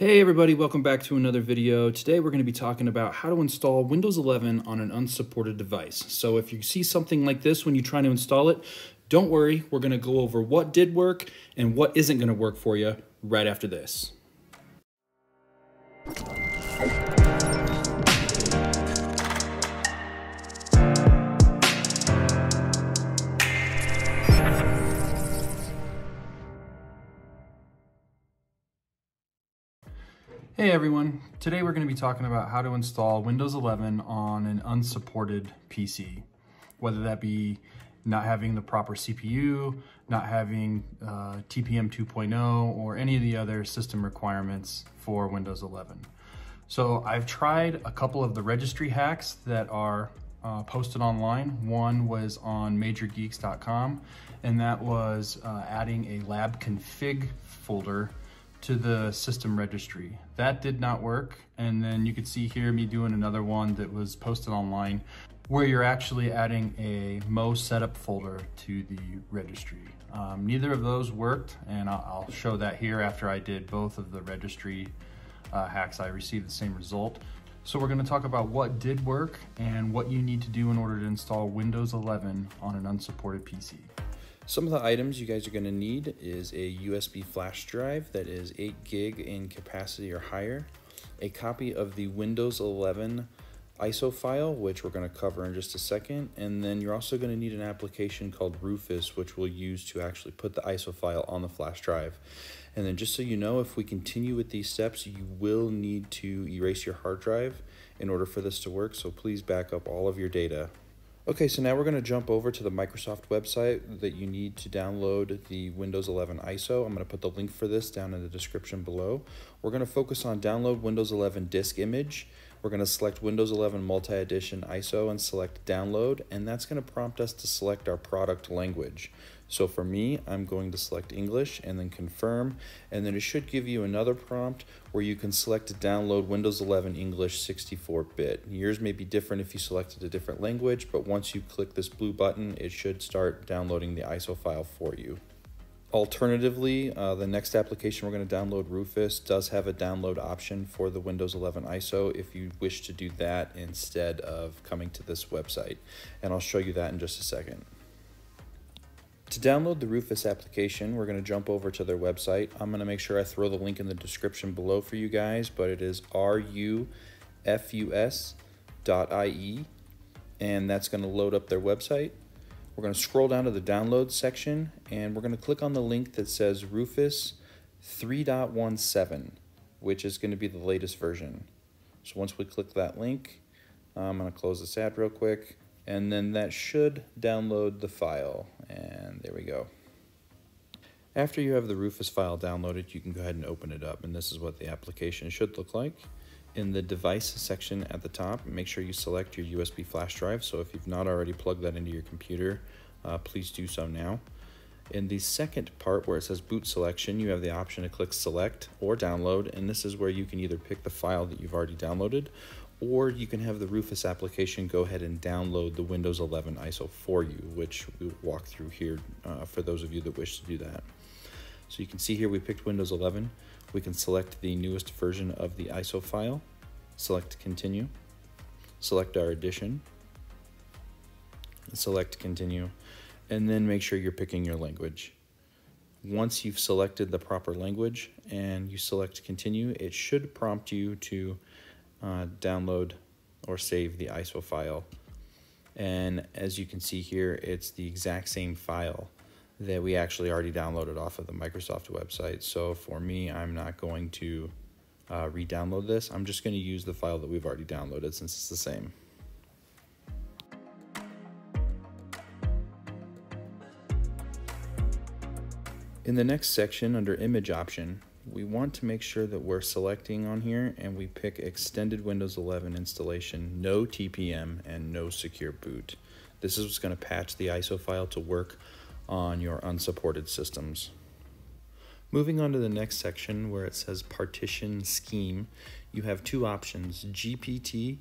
Hey everybody, welcome back to another video. Today we're going to be talking about how to install Windows 11 on an unsupported device. So if you see something like this when you try to install it, don't worry, we're going to go over what did work and what isn't going to work for you right after this. Hey everyone, today we're going to be talking about how to install Windows 11 on an unsupported PC, whether that be not having the proper CPU, not having uh, TPM 2.0, or any of the other system requirements for Windows 11. So I've tried a couple of the registry hacks that are uh, posted online. One was on majorgeeks.com, and that was uh, adding a lab config folder to the system registry. That did not work. And then you could see here me doing another one that was posted online where you're actually adding a Mo setup folder to the registry. Um, neither of those worked and I'll, show that here after I did both of the registry uh, hacks. I received the same result. So we're gonna talk about what did work and what you need to do in order to install Windows 11 on an unsupported PC. Some of the items you guys are going to need is a USB flash drive that is 8 gig in capacity or higher, a copy of the Windows 11 ISO file, which we're going to cover in just a second, and then you're also going to need an application called Rufus, which we'll use to actually put the ISO file on the flash drive. And then just so you know, if we continue with these steps, you will need to erase your hard drive in order for this to work, so please back up all of your data. Okay, so now we're going to jump over to the Microsoft website that you need to download the Windows 11 ISO. I'm going to put the link for this down in the description below. We're going to focus on download Windows 11 disk image. We're going to select Windows 11 multi-edition ISO and select download, and that's going to prompt us to select our product language. So for me, I'm going to select English and then confirm, and then it should give you another prompt where you can select to download Windows 11 English 64-bit. Yours may be different if you selected a different language, but once you click this blue button, it should start downloading the ISO file for you. Alternatively, uh, the next application we're going to download, Rufus, does have a download option for the Windows 11 ISO if you wish to do that instead of coming to this website. And I'll show you that in just a second. To download the Rufus application, we're going to jump over to their website. I'm going to make sure I throw the link in the description below for you guys, but it is rufus.ie, and that's going to load up their website. We're going to scroll down to the download section, and we're going to click on the link that says Rufus 3.17, which is going to be the latest version. So once we click that link, I'm going to close this ad real quick and then that should download the file and there we go. After you have the Rufus file downloaded, you can go ahead and open it up and this is what the application should look like. In the device section at the top, make sure you select your USB flash drive. So if you've not already plugged that into your computer, uh, please do so now. In the second part where it says boot selection, you have the option to click select or download, and this is where you can either pick the file that you've already downloaded or you can have the Rufus application go ahead and download the Windows 11 ISO for you, which we'll walk through here uh, for those of you that wish to do that. So you can see here we picked Windows 11. We can select the newest version of the ISO file, select continue, select our edition, select continue, and then make sure you're picking your language. Once you've selected the proper language and you select continue, it should prompt you to uh, download or save the ISO file. And as you can see here, it's the exact same file that we actually already downloaded off of the Microsoft website. So for me, I'm not going to uh, re-download this. I'm just going to use the file that we've already downloaded since it's the same. In the next section under image option, we want to make sure that we're selecting on here and we pick extended Windows 11 installation, no TPM, and no secure boot. This is what's going to patch the ISO file to work on your unsupported systems. Moving on to the next section where it says partition scheme, you have two options, GPT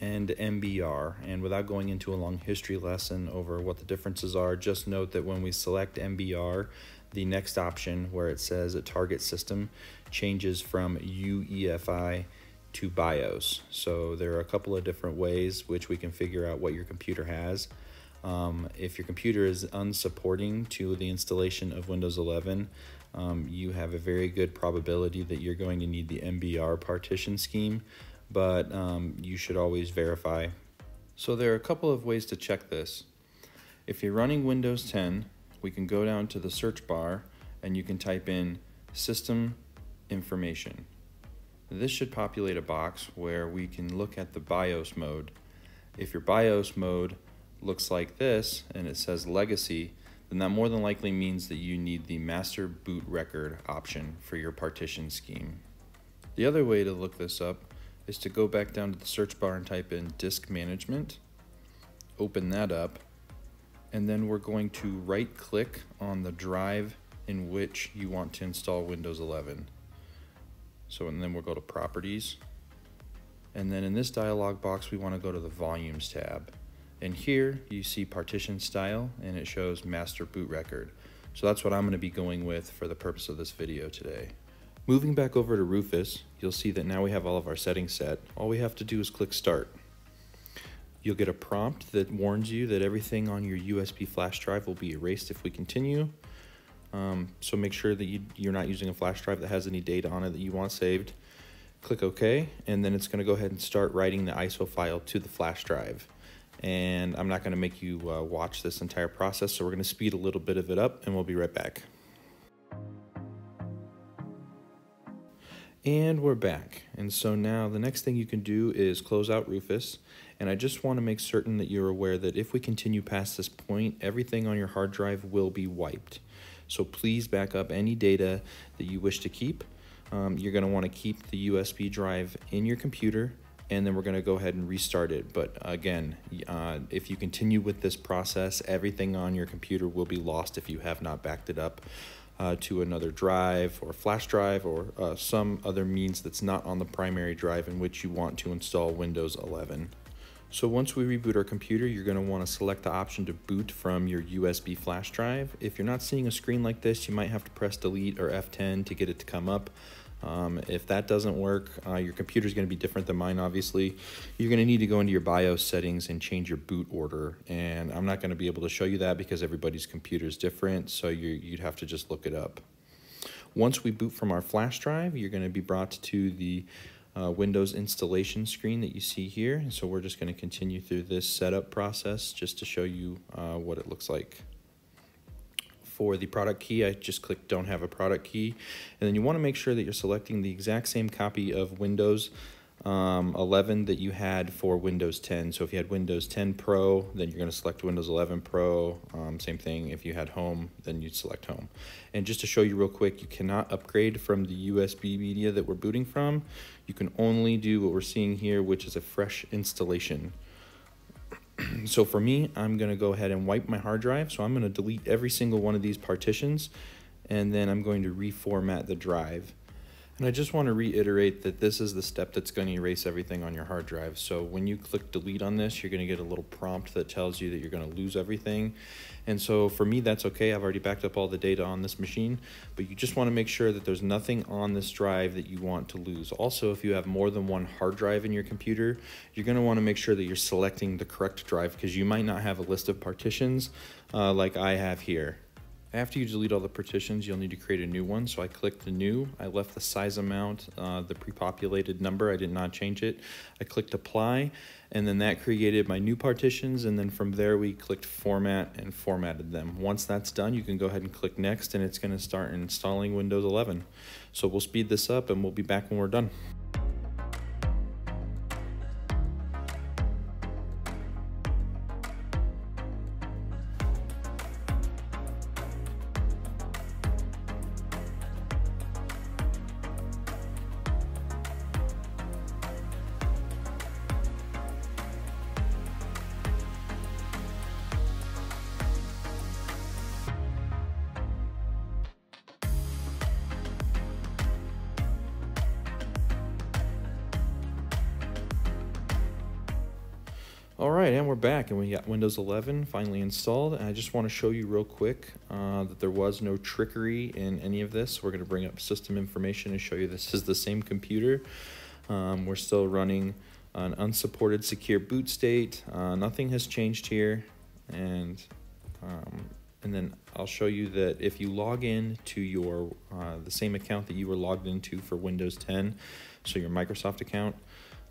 and MBR. And without going into a long history lesson over what the differences are, just note that when we select MBR, the next option where it says a target system, changes from UEFI to BIOS. So there are a couple of different ways which we can figure out what your computer has. Um, if your computer is unsupporting to the installation of Windows 11, um, you have a very good probability that you're going to need the MBR partition scheme, but um, you should always verify. So there are a couple of ways to check this. If you're running Windows 10, we can go down to the search bar and you can type in system information. This should populate a box where we can look at the BIOS mode. If your BIOS mode looks like this and it says legacy, then that more than likely means that you need the master boot record option for your partition scheme. The other way to look this up is to go back down to the search bar and type in disk management, open that up, and then we're going to right click on the drive in which you want to install Windows 11. So and then we'll go to properties. And then in this dialog box, we want to go to the volumes tab. And here you see partition style and it shows master boot record. So that's what I'm going to be going with for the purpose of this video today. Moving back over to Rufus, you'll see that now we have all of our settings set. All we have to do is click start. You'll get a prompt that warns you that everything on your USB flash drive will be erased if we continue. Um, so make sure that you, you're not using a flash drive that has any data on it that you want saved. Click OK, and then it's going to go ahead and start writing the ISO file to the flash drive and I'm not going to make you uh, watch this entire process, so we're going to speed a little bit of it up and we'll be right back. And we're back. And so now the next thing you can do is close out Rufus. And I just want to make certain that you're aware that if we continue past this point, everything on your hard drive will be wiped. So please back up any data that you wish to keep. Um, you're going to want to keep the USB drive in your computer and then we're going to go ahead and restart it. But again, uh, if you continue with this process, everything on your computer will be lost if you have not backed it up uh, to another drive or flash drive or uh, some other means that's not on the primary drive in which you want to install Windows 11. So once we reboot our computer, you're going to want to select the option to boot from your USB flash drive. If you're not seeing a screen like this, you might have to press delete or F10 to get it to come up. Um, if that doesn't work, uh, your computer is going to be different than mine, obviously. You're going to need to go into your BIOS settings and change your boot order. And I'm not going to be able to show you that because everybody's computer is different, so you would have to just look it up. Once we boot from our flash drive, you're going to be brought to the uh, Windows installation screen that you see here. And so we're just going to continue through this setup process just to show you uh, what it looks like for the product key, I just click don't have a product key. And then you want to make sure that you're selecting the exact same copy of Windows um, 11 that you had for Windows 10. So if you had Windows 10 Pro, then you're going to select Windows 11 Pro. Um, same thing, if you had Home, then you'd select Home. And just to show you real quick, you cannot upgrade from the USB media that we're booting from. You can only do what we're seeing here, which is a fresh installation. so for me, I'm going to go ahead and wipe my hard drive. So I'm going to delete every single one of these partitions and then I'm going to reformat the drive. And I just want to reiterate that this is the step that's going to erase everything on your hard drive. So when you click delete on this, you're going to get a little prompt that tells you that you're going to lose everything. And so for me, that's okay. I've already backed up all the data on this machine, but you just want to make sure that there's nothing on this drive that you want to lose. Also, if you have more than one hard drive in your computer, you're going to want to make sure that you're selecting the correct drive because you might not have a list of partitions uh, like I have here. After you delete all the partitions, you'll need to create a new one. So I clicked the new, I left the size amount, uh, the pre-populated number, I did not change it. I clicked apply, and then that created my new partitions, and then from there we clicked format and formatted them. Once that's done, you can go ahead and click next, and it's gonna start installing Windows 11. So we'll speed this up, and we'll be back when we're done. All right, and we're back, and we got Windows 11 finally installed. And I just want to show you real quick uh, that there was no trickery in any of this. We're going to bring up system information and show you this is the same computer. Um, we're still running an unsupported secure boot state. Uh, nothing has changed here, and um, and then I'll show you that if you log in to your uh, the same account that you were logged into for Windows 10, so your Microsoft account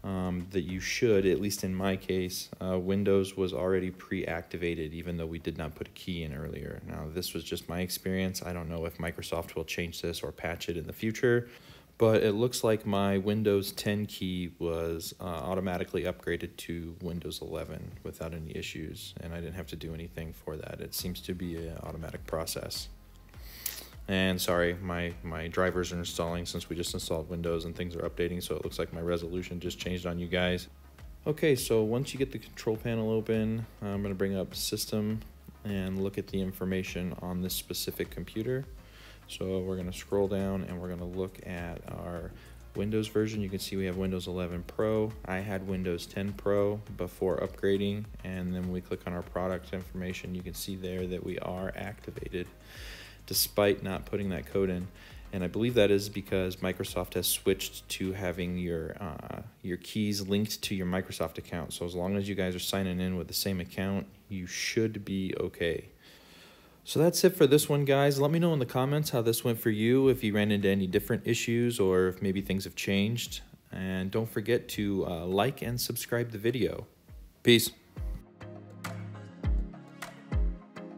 um, that you should, at least in my case, uh, Windows was already pre-activated even though we did not put a key in earlier. Now this was just my experience. I don't know if Microsoft will change this or patch it in the future, but it looks like my Windows 10 key was uh, automatically upgraded to Windows 11 without any issues and I didn't have to do anything for that. It seems to be an automatic process. And sorry, my, my drivers are installing since we just installed Windows and things are updating, so it looks like my resolution just changed on you guys. Okay, so once you get the control panel open, I'm to bring up System and look at the information on this specific computer. So we're going to scroll down and we're going to look at our Windows version. You can see we have Windows 11 Pro. I had Windows 10 Pro before upgrading, and then we click on our product information. You can see there that we are activated despite not putting that code in. And I believe that is because Microsoft has switched to having your uh, your keys linked to your Microsoft account. So as long as you guys are signing in with the same account, you should be okay. So that's it for this one, guys. Let me know in the comments how this went for you, if you ran into any different issues or if maybe things have changed. And don't forget to uh, like and subscribe the video. Peace.